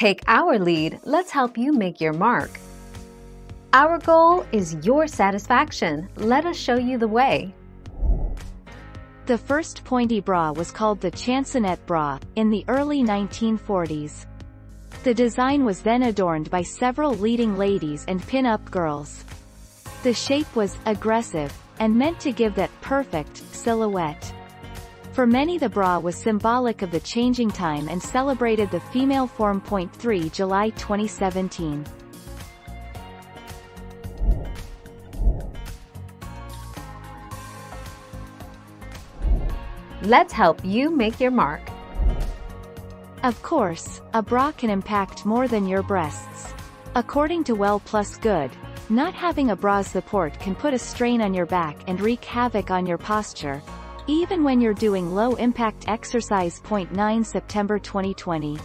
Take our lead, let's help you make your mark. Our goal is your satisfaction. Let us show you the way. The first pointy bra was called the chansonette bra, in the early 1940s. The design was then adorned by several leading ladies and pin-up girls. The shape was aggressive, and meant to give that perfect silhouette. For many the bra was symbolic of the changing time and celebrated the female form. 3 July 2017. Let's help you make your mark. Of course, a bra can impact more than your breasts. According to Well Plus Good, not having a bra's support can put a strain on your back and wreak havoc on your posture, even when you're doing low-impact exercise. 9 September 2020.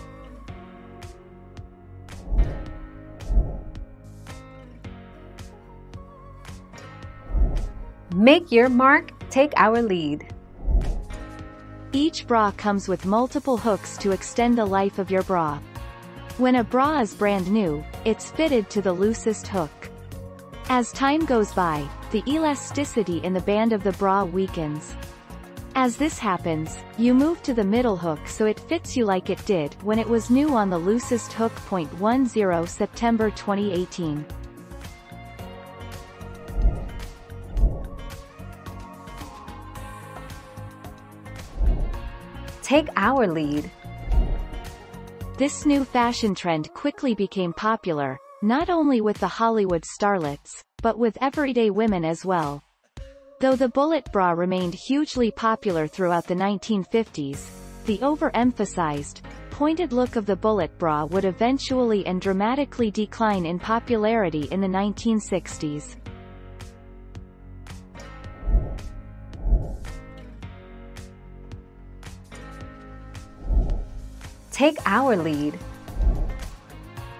Make your mark, take our lead. Each bra comes with multiple hooks to extend the life of your bra. When a bra is brand new, it's fitted to the loosest hook. As time goes by, the elasticity in the band of the bra weakens. As this happens, you move to the middle hook so it fits you like it did when it was new on the loosest hook. 10 September 2018. Take our lead. This new fashion trend quickly became popular, not only with the Hollywood starlets, but with everyday women as well. Though the bullet bra remained hugely popular throughout the 1950s, the overemphasized, pointed look of the bullet bra would eventually and dramatically decline in popularity in the 1960s. Take our lead.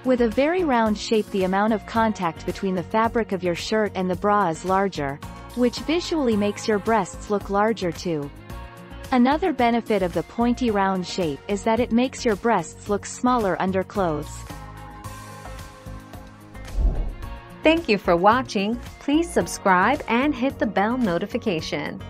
With a very round shape the amount of contact between the fabric of your shirt and the bra is larger, which visually makes your breasts look larger too. Another benefit of the pointy round shape is that it makes your breasts look smaller under clothes. Thank you for watching. Please subscribe and hit the bell notification.